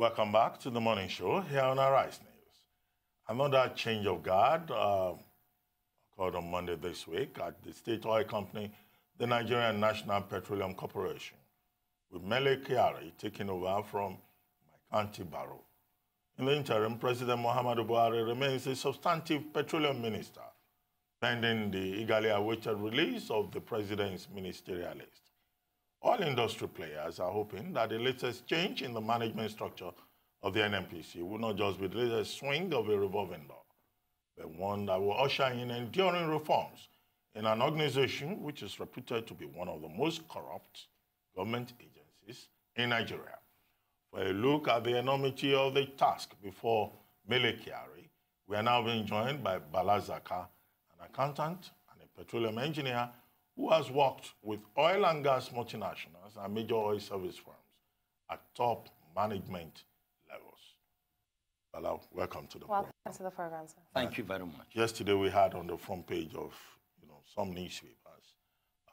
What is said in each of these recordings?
Welcome back to the morning show here on Arise News. Another change of guard uh, occurred on Monday this week at the state oil company, the Nigerian National Petroleum Corporation, with Mele Kyari taking over from Maikanti Baru. In the interim, President Muhammadu Buhari remains a substantive petroleum minister, pending the eagerly awaited release of the president's ministerial list. All industry players are hoping that the latest change in the management structure of the NNPC will not just be the latest swing of a revolving door, but one that will usher in enduring reforms in an organization which is reputed to be one of the most corrupt government agencies in Nigeria. For a look at the enormity of the task before Mele Kyari, we are now being joined by Bala Zakka, an accountant and a petroleum engineer who has worked with oil and gas multinationals and major oil service firms at top management levels. Bala, welcome to the welcome program. to the program, sir. Thank you very much. Yesterday we had on the front page of you know some newspapers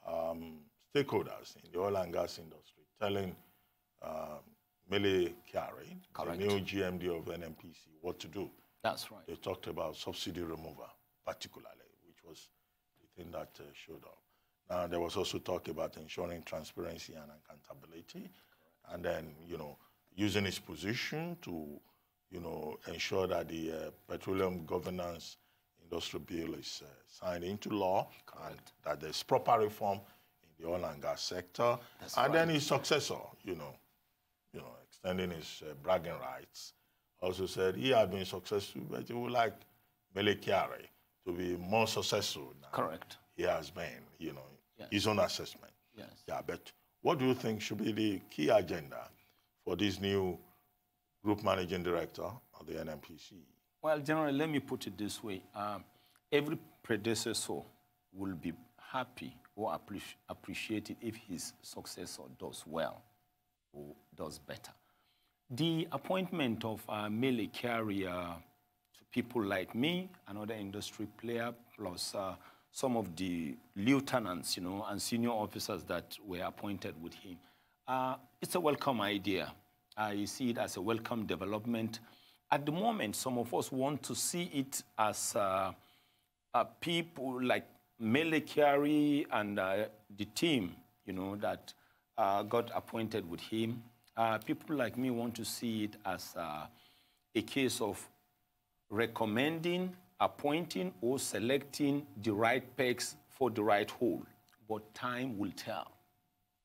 um, stakeholders in the oil and gas industry telling um, Mele Kyari, the new GMD of NNPC, what to do. That's right. They talked about subsidy removal, particularly, which was the thing that uh, showed up. Now, there was also talk about ensuring transparency and accountability, and then, you know, using his position to, you know, ensure that the uh, petroleum governance industry bill is uh, signed into law and that there's proper reform in the oil and gas sector. That's and then his successor, you know, you know, extending his uh, bragging rights, also said he had been successful, but he would like Mele to be more successful Correct. he has been, you know, Yes. his own assessment. Yes. Yeah, but what do you think should be the key agenda for this new group managing director of the NNPC? Well, generally, let me put it this way. Um, every predecessor will be happy or appreci- appreciate it if his successor does well or does better. The appointment of uh, Mele Kyari to people like me, another industry player, plus uh, some of the lieutenants, you know, and senior officers that were appointed with him, uh, it's a welcome idea. I see it as a welcome development. At the moment, some of us want to see it as uh, uh, people like Mele and uh, the team, you know, that uh, got appointed with him. Uh, people like me want to see it as a case of recommending, appointing, or selecting the right pegs for the right hole. But time will tell.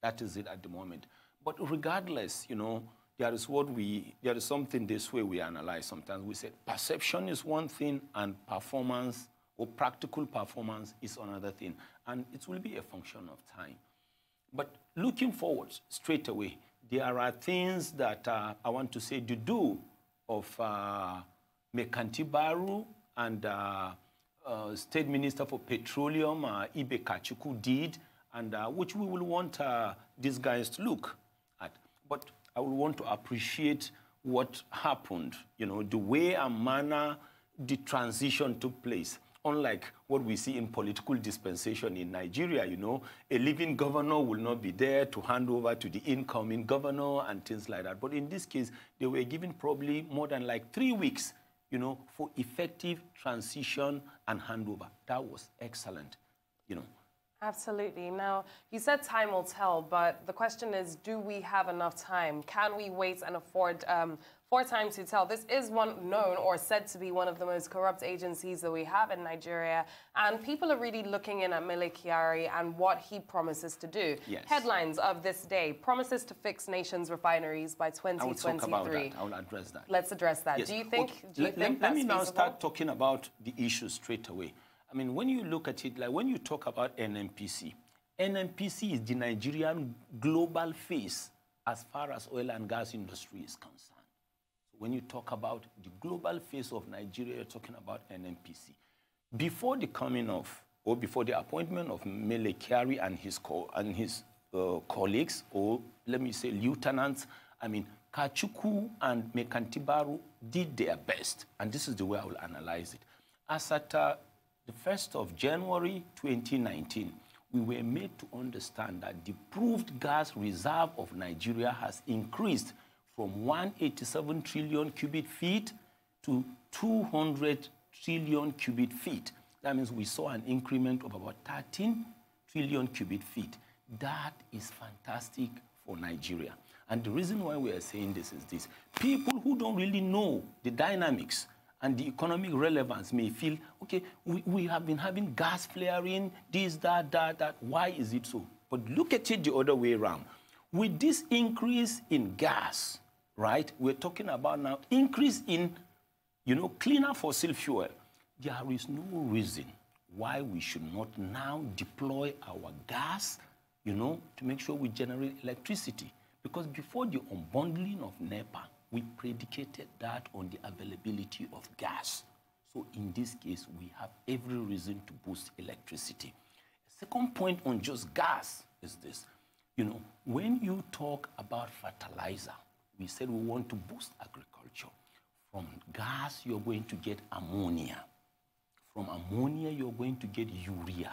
That is it at the moment. But regardless, you know, there is what we, there is something this way we analyze sometimes. We say perception is one thing and performance or practical performance is another thing. And it will be a function of time. But looking forward straight away, there are things that uh, I want to say the do of uh, Maikanti Baru and uh, uh, State Minister for Petroleum, uh, Ibe Kachikwu, did, and which we will want these guys to look at. But I will want to appreciate what happened, you know, the way and manner the transition took place. Unlike what we see in political dispensation in Nigeria, you know, a living governor will not be there to hand over to the incoming governor and things like that. But in this case, they were given probably more than like three weeks, you know, for effective transition and handover. That was excellent, you know. Absolutely. Now, you said time will tell, but the question is, do we have enough time? Can we wait and afford um, for time to tell? This is one known or said to be one of the most corrupt agencies that we have in Nigeria, and people are really looking in at Mele and what he promises to do. Yes. Headlines of this day: promises to fix nation's refineries by I will 2023. talk about that. I will address that. Let's address that. Yes. Do you think? Okay. Do you let, think let- let me now feasible? start talking about the issue straight away. I mean, when you look at it, like when you talk about NNPC, NNPC is the Nigerian global face as far as oil and gas industry is concerned. When you talk about the global face of Nigeria, you're talking about NNPC. Before the coming of, or before the appointment of Mele Kyari and his, co- and his uh, colleagues, or let me say lieutenants, I mean, Kachikwu and Maikanti Baru did their best, and this is the way I will analyze it. As at uh, the 1st of January 2019, we were made to understand that the proved gas reserve of Nigeria has increased from 187 trillion cubic feet to 200 trillion cubic feet. That means we saw an increment of about 13 trillion cubic feet. That is fantastic for Nigeria. And the reason why we are saying this is this. People who don't really know the dynamics and the economic relevance may feel, okay, we, we have been having gas flaring, this, that, that, that. Why is it so? But look at it the other way around. With this increase in gas, right, we're talking about now increase in, you know, cleaner fossil fuel. There is no reason why we should not now deploy our gas, you know, to make sure we generate electricity. Because before the unbundling of NEPA, we predicated that on the availability of gas. So in this case, we have every reason to boost electricity. Second point on just gas is this. You know, when you talk about fertilizer, we said we want to boost agriculture. From gas, you're going to get ammonia. From ammonia, you're going to get urea.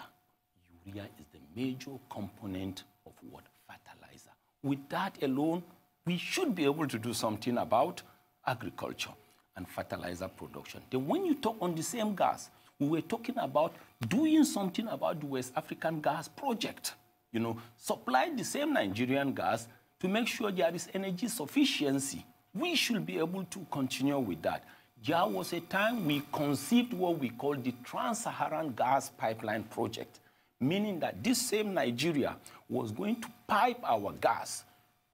Urea is the major component of what? Fertilizer. With that alone, we should be able to do something about agriculture and fertilizer production. Then when you talk on the same gas, we were talking about doing something about the West African gas project. You know, supply the same Nigerian gas to make sure there is energy sufficiency. We should be able to continue with that. There was a time we conceived what we call the Trans-Saharan Gas Pipeline Project, meaning that this same Nigeria was going to pipe our gas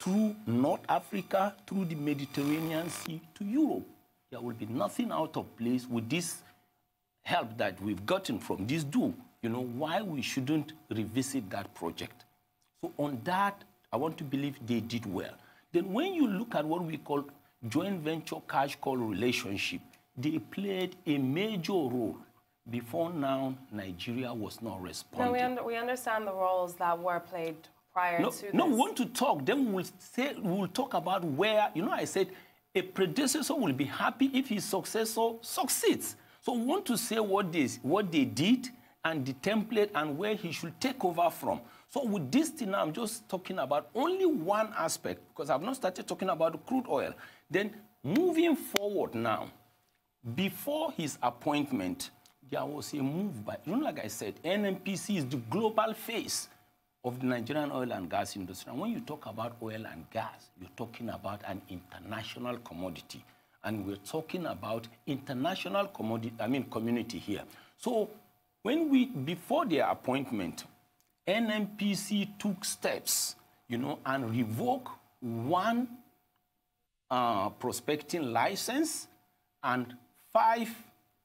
through North Africa, through the Mediterranean Sea to Europe. There will be nothing out of place with this help that we've gotten from this do. You know, why we shouldn't revisit that project. So on that, I want to believe they did well. Then when you look at what we call joint venture cash call relationship, they played a major role. Before now, Nigeria was not responding. No, we, under, we understand the roles that were played prior no, to no, this. we want to talk. Then we'll say we'll talk about where. You know, I said a predecessor will be happy if his successor succeeds. So we want to say what they what they did and the template and where he should take over from. So with this thing I'm just talking about only one aspect because I've not started talking about crude oil. Then moving forward now, before his appointment, there was a move by, you know, like I said, NNPC is the global face of the Nigerian oil and gas industry. And when you talk about oil and gas, you're talking about an international commodity. And we're talking about international commodity, I mean community here. So when we, before their appointment, NNPC took steps, you know, and revoked one uh, prospecting license and five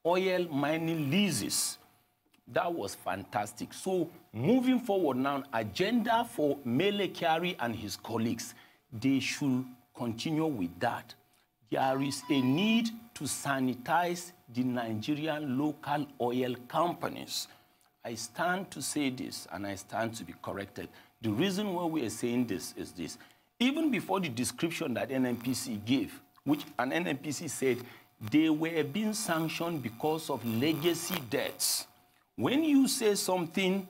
oil mining leases. That was fantastic. So moving forward now, agenda for Mele Kyari and his colleagues, they should continue with that. There is a need to sanitize the Nigerian local oil companies. I stand to say this, and I stand to be corrected. The reason why we are saying this is this. Even before the description that NNPC gave, which an NNPC said they were being sanctioned because of legacy debts. When you say something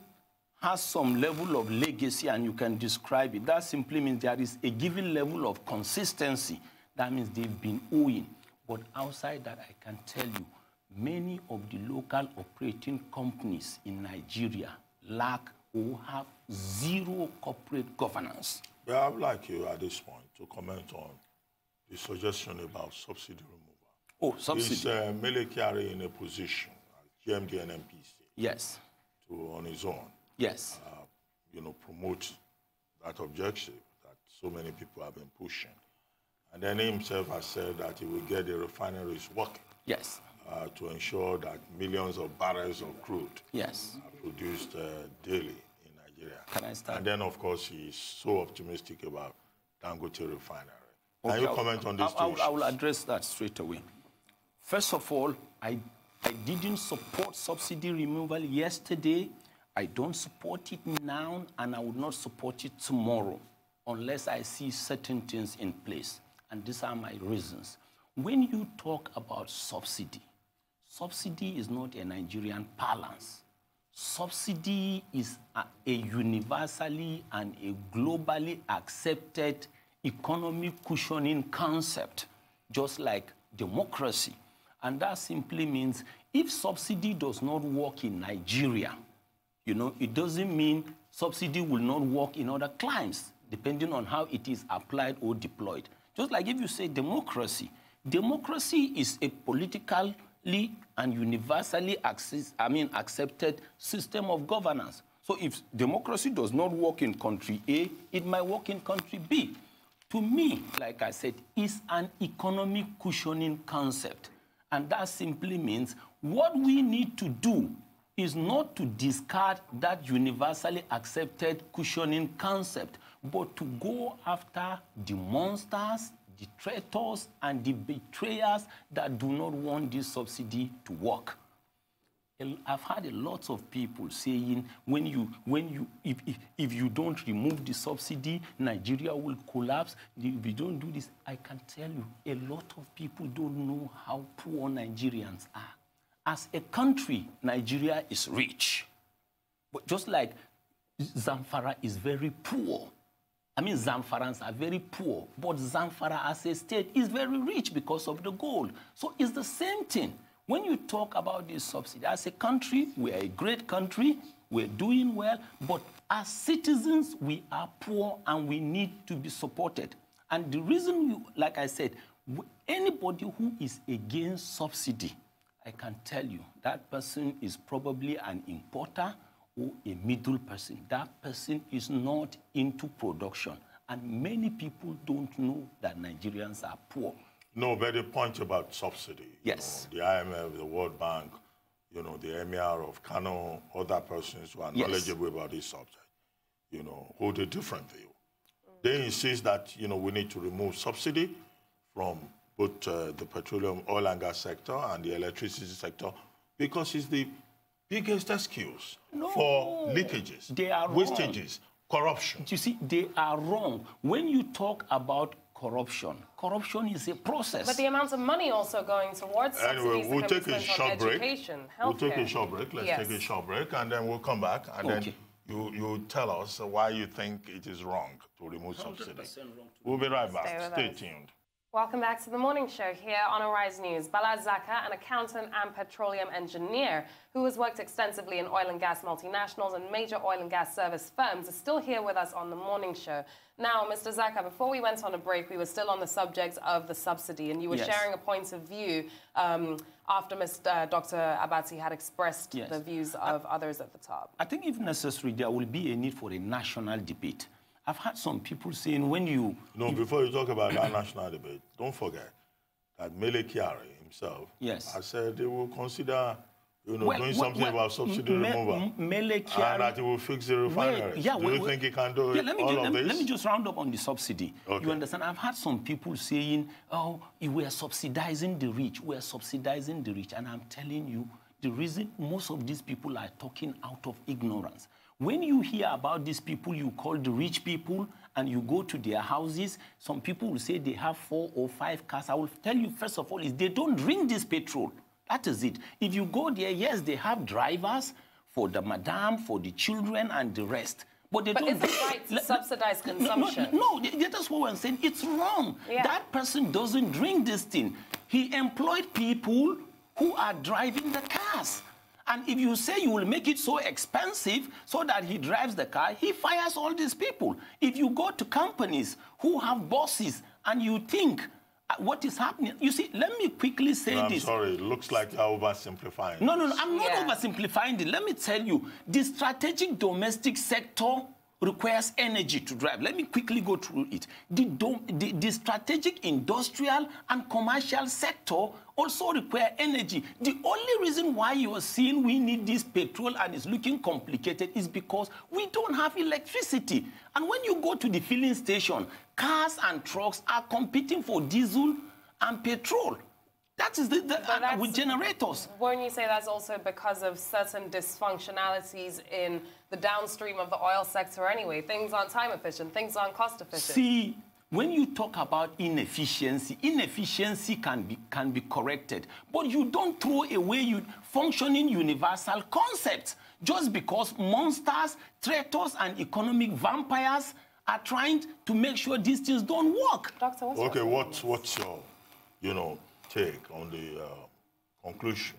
has some level of legacy and you can describe it, that simply means there is a given level of consistency. That means they've been owing. But outside that, I can tell you, many of the local operating companies in Nigeria lack or have zero corporate governance. But I'd like you at this point to comment on the suggestion about subsidy removal. Oh, subsidy. Is uh, Kyari in a position, as GMD and MPC, Yes. to, on his own, Yes. uh, you know, promote that objective that so many people have been pushing? And then he himself has said that he will get the refineries working Yes. Uh, to ensure that millions of barrels of crude Yes. are produced uh, daily in Nigeria. Can I start? And then, of course, he's so optimistic about Dangote refinery. Can Okay, you I'll- comment on this? I, I, will- I will address that straight away. First of all, I, I didn't support subsidy removal yesterday. I don't support it now, and I will not support it tomorrow unless I see certain things in place. And these are my reasons. When you talk about subsidy, subsidy is not a Nigerian balance. Subsidy is a, a universally and a globally accepted economic cushioning concept, just like democracy. And that simply means if subsidy does not work in Nigeria, you know, it doesn't mean subsidy will not work in other climes, depending on how it is applied or deployed. Just like if you say democracy, democracy is a politically and universally access, I mean, accepted system of governance. So if democracy does not work in country A, it might work in country B. To me, like I said, it's an economic cushioning concept. And that simply means what we need to do is not to discard that universally accepted cushioning concept, but to go after the monsters, the traitors, and the betrayers that do not want this subsidy to work. I've had a lot of people saying when you when you if, if, if you don't remove the subsidy, Nigeria will collapse. If you don't do this, I can tell you a lot of people don't know how poor Nigerians are. As a country, Nigeria is rich. But just like Zamfara is very poor. I mean, Zamfarans are very poor, but Zamfara as a state is very rich because of the gold. So it's the same thing. When you talk about this subsidy, as a country, we are a great country, we're doing well, but as citizens, we are poor and we need to be supported. And the reason, you, like I said, anybody who is against subsidy, I can tell you that person is probably an importer or a middle person. That person is not into production. And many people don't know that Nigerians are poor. No, but the point about subsidy. Yes. Know, the IMF, the World Bank, you know, the Emir of Kano, other persons who are yes. knowledgeable about this subject, you know, hold a different view. They insist that, you know, we need to remove subsidy from both uh, the petroleum, oil and gas sector and the electricity sector because it's the biggest excuse no. for leakages, they are wastages, wrong. corruption. You see, they are wrong. When you talk about corruption. Corruption is a process. But the amount of money also going towards Anyway, we'll take a short break. We'll take a short break. Let's yes. take a short break, and then we'll come back, and okay. then you you tell us why you think it is wrong to remove subsidy. We'll be right back. Stay, Stay tuned. Welcome back to the morning show here on Arise News. Bala Zakka, an accountant and petroleum engineer who has worked extensively in oil and gas multinationals and major oil and gas service firms, is still here with us on the morning show. Now, Mr. Zakka, before we went on a break, we were still on the subject of the subsidy, and you were yes. sharing a point of view um, after Mr. Uh, Dr. Abati had expressed yes. the views of I, others at the top. I think, if necessary, there will be a need for a national debate I've had some people saying when you... No, before you talk about that national debate, don't forget that Mele Kyari himself yes. I said they will consider you know, well, doing something well, about subsidy me, removal. Mele Kyari, and that it will fix the refineries. yeah, do you think he can do yeah, let me all just, of let, this? Let me just round up on the subsidy. Okay. You understand? I've had some people saying, oh, we are subsidizing the rich. We are subsidizing the rich. And I'm telling you, the reason most of these people are talking out of ignorance. When you hear about these people you call the rich people and you go to their houses, some people will say they have four or five cars. I will tell you, first of all, is they don't drink this petrol. That is it. If you go there, yes, they have drivers for the madam, for the children, and the rest. But, they but don't, is right to subsidize consumption? No, no, no, that's what I'm saying. It's wrong. Yeah. That person doesn't drink this thing. He employed people who are driving the cars. And if you say you will make it so expensive so that he drives the car, he fires all these people. If you go to companies who have bosses and you think uh, what is happening, you see, let me quickly say no, I'm this. sorry, it looks like you're oversimplifying. No, no, no, I'm not yeah. oversimplifying it. Let me tell you, the strategic domestic sector requires energy to drive. Let me quickly go through it. The, the, the, strategic industrial and commercial sector also require energy. The only reason why you are seeing we need this petrol and it's looking complicated is because we don't have electricity. And when you go to the filling station, cars and trucks are competing for diesel and petrol. That is the, the uh, with generators. When you say that's also because of certain dysfunctionalities in the downstream of the oil sector anyway, things aren't time efficient, things aren't cost efficient. See, when you talk about inefficiency, inefficiency can be, can be corrected, but you don't throw away you, functioning universal concepts just because monsters, traitors, and economic vampires are trying to make sure these things don't work. Doctor, what's Okay, your what's what's your, you know, take on the uh, conclusion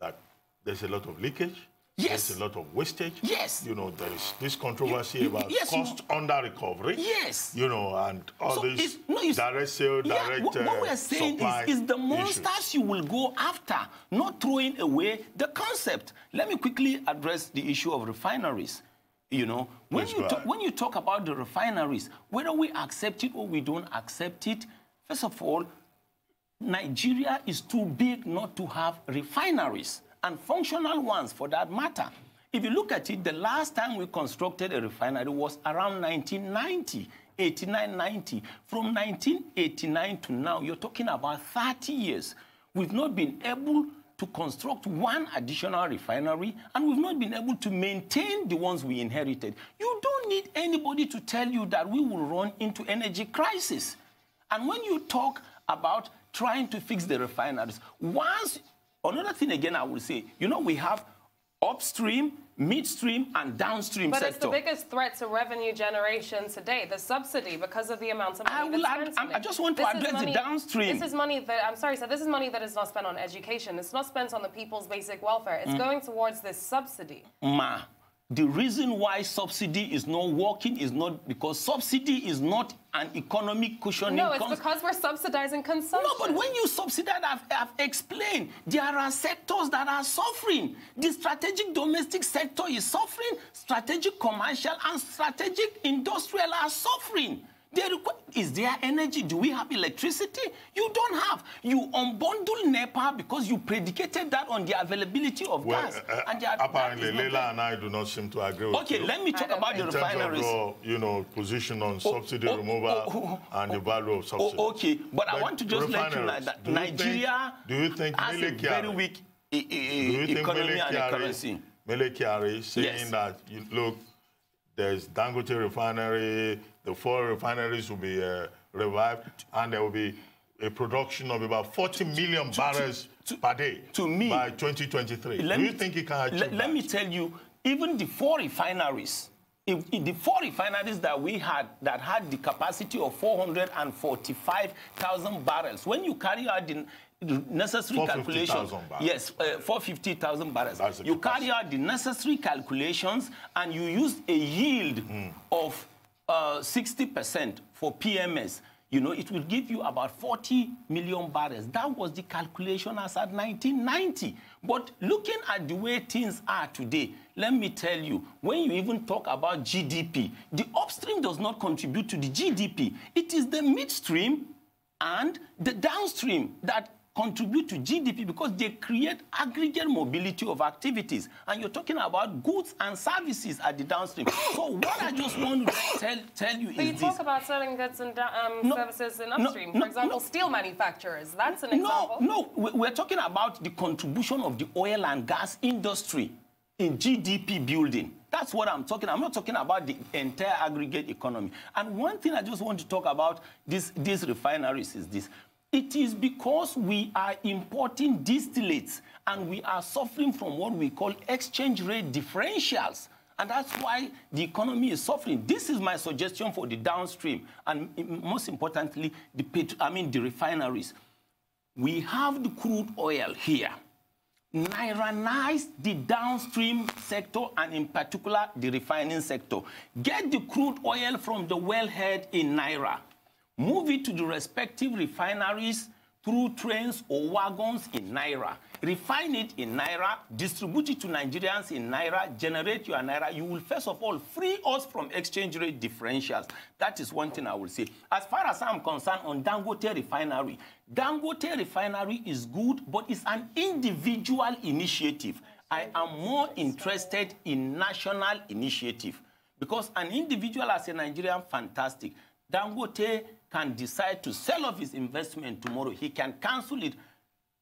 that there's a lot of leakage? Yes. There's a lot of wastage. Yes. You know, there is this controversy You- about yes, you- cost under recovery. Yes. You know, and all So these no, direct sale, Yeah, direct what, what uh, we're saying supply is, is the issues. monsters you will go after, not throwing away the concept. Let me quickly address the issue of refineries. You know, when Please you, talk, when you talk about the refineries, whether we accept it or we don't accept it, first of all, Nigeria is too big not to have refineries and functional ones for that matter. If you look at it, the last time we constructed a refinery was around 1990, 89, 90. From 1989 to now, you're talking about 30 years. We've not been able to construct one additional refinery, and we've not been able to maintain the ones we inherited. You don't need anybody to tell you that we will run into energy crisis. And when you talk about trying to fix the refineries, once, another thing again I will say, you know, we have upstream, midstream, and downstream But sector. it's the biggest threat to revenue generation today, the subsidy, because of the amounts of money I will- that's I'm- I just want to This is address the money- downstream. This is money that, I'm sorry, so this is money that is not spent on education. It's not spent on the people's basic welfare. Mm. It's going towards this subsidy. Ma, the reason why subsidy is not working is not because subsidy is not an economic cushioning. No, it's because we're subsidizing consumption. No, but when you subsidize, I've, I've explained, there are sectors that are suffering. The strategic domestic sector is suffering, strategic commercial and strategic industrial are suffering. They requ- is there energy? Do we have electricity? You don't have. You unbundle NEPA because you predicated that on the availability of Well, gas. uh, and there- apparently, Leila and I do not seem to agree with Okay, you. let me talk don't about the in terms of refineries. your, you know, position on subsidy oh, removal oh, oh, and the value of subsidy. Oh, okay, but, I want to just let you know that do you think- Nigeria do you think has a Mele very weak e- e- Do you think economy Mele and Kyari- currency. Mele Kyari saying Yes. that, you, look, there's Dangote refinery, the four refineries will be uh, revived, and there will be a production of about 40 million barrels per day to me- by 2023. Let Do you me- think he can achieve let, let me tell you, even the four refineries, if, if the four refineries that we had that had the capacity of 445,000 barrels, when you carry out the necessary calculations, yes, uh, 450,000 barrels. You capacity. carry out the necessary calculations and you use a yield Hmm. of uh, 60% for PMS. You know, it will give you about 40 million barrels. That was the calculation as at 1990. But looking at the way things are today, let me tell you, when you even talk about GDP, the upstream does not contribute to the GDP. It is the midstream and the downstream that contribute to GDP because they create aggregate mobility of activities. And you're talking about goods and services at the downstream. so what I just want to tell, tell you But you is talk this. about selling goods and um, No, services in upstream. no, For example, no. steel manufacturers. That's an No, example. no, we- we're talking about the contribution of the oil and gas industry in GDP building. That's what I'm talking. I'm not talking about the entire aggregate economy. And one thing I just want to talk about this, these refineries is this. It is because we are importing distillates and we are suffering from what we call exchange rate differentials. And that's why the economy is suffering. This is my suggestion for the downstream and most importantly, the, I mean, the refineries we have the crude oil here. Nairanize the downstream sector and in particular the refining sector. Get the crude oil from the wellhead in Naira. Move it to the respective refineries through trains or wagons in Naira. Refine it in Naira, distribute it to Nigerians in Naira, generate your Naira. You will first of all free us from exchange rate differentials. That is one thing I will say. As far as I'm concerned on Dangote refinery, Dangote refinery is good, but it's an individual initiative. I am more interested in national initiative because an individual as a Nigerian, fantastic. Dangote can decide to sell off his investment tomorrow. He can cancel it.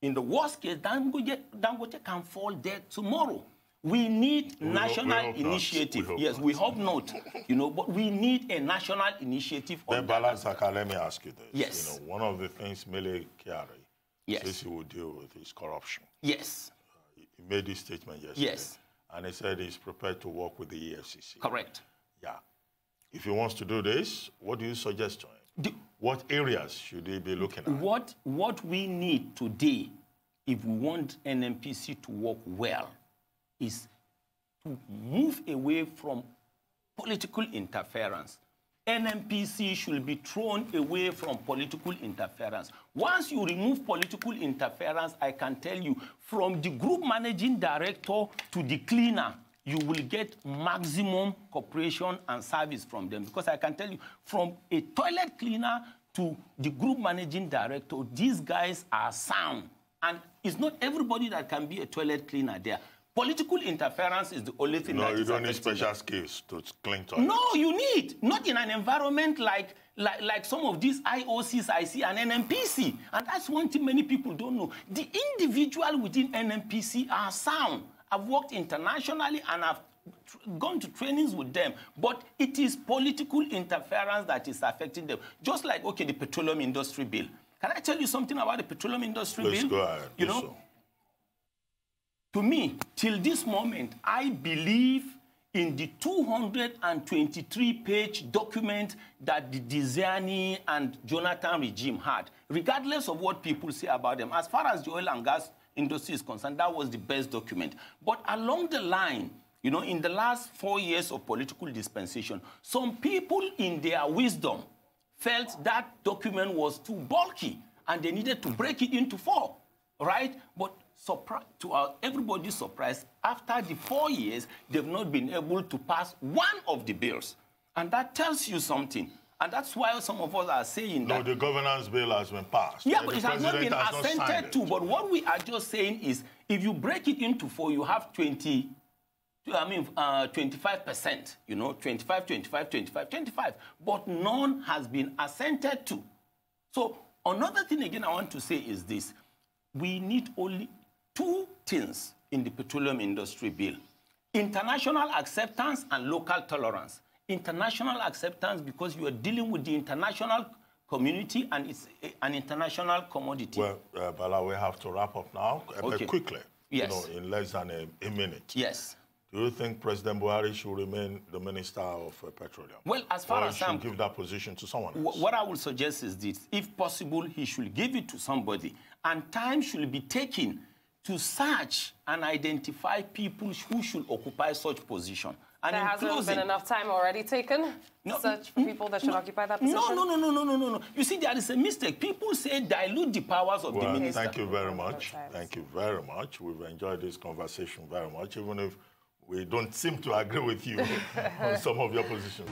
In the worst case, Dangote, Dangote can fall dead tomorrow. We need we national hope not. initiative. We yes, not. we hope not. You know, but we need a national initiative. Then. Bala Zakka, let me ask you this. Yes. You know, one of the things Mele Kyari Yes. says he will deal with is corruption. Yes, uh, He he made this statement yesterday. Yes. And he said he's prepared to work with the EFCC. correct. Yeah. If he wants to do this, what do you suggest to him? The- what areas should he be looking at? What, what we need today, if we want NNPC to work well, is to move away from political interference. NNPC should be thrown away from political interference. Once you remove political interference, I can tell you, from the group managing director to the cleaner, you will get maximum cooperation and service from them. Because I can tell you, from a toilet cleaner to the group managing director, these guys are sound. And it's not everybody that can be a toilet cleaner there. Political interference is the only thing no, that you don't need affecting them. special skills to clean toilets. No, you need not in an environment like, like like some of these IOCs I see and NMPC, and that's one thing many people don't know. The individual within NMPC are sound. I've worked internationally and I've tr- gone to trainings with them, but it is political interference that is affecting them. Just like okay, the petroleum industry bill. Can I tell you something about the petroleum industry Please bill? go ahead. You know, so. to me, till this moment, I believe in the 223-page document that the Diezani and Jonathan regime had, regardless of what people say about them. As far as the oil and gas industry is concerned, that was the best document. But along the line, you know, in the last four years of political dispensation, some people in their wisdom felt that document was too bulky and they needed to break it into four, right? But to our everybody's surprise, after the four years, they've not been able to pass one of the bills. And that tells you something. And that's why some of us are saying No, that. the governance bill has been passed. Yeah, but it has not been has assented to. But what we are just saying is if you break it into four, you have 20, I mean, uh, 25%, you know, 25, 25, 25, 25. But none has been assented to. So another thing again I want to say is this. We need only two things in the petroleum industry bill. International acceptance and local tolerance. International acceptance because you are dealing with the international community and it's an international commodity. Well, uh, Bala, we have to wrap up now uh, Okay. quickly. Yes. You know, in less than a, a minute. yes. Do you think President Buhari should remain the Minister of uh, Petroleum? Well, as far or as should I'm give that position to someone else? What I will suggest is this if possible, he should give it to somebody, and time should be taken to search and identify people who should occupy such position. And There hasn't closing, been enough time already taken No, to search for mm, mm, people that should no, occupy that position. No, no, no, no, no, no, no, no. You see, there is a mistake. People say dilute the powers of the minister. thank you very much. Thank you very much. We've enjoyed this conversation very much, even if we don't seem to agree with you on some of your positions.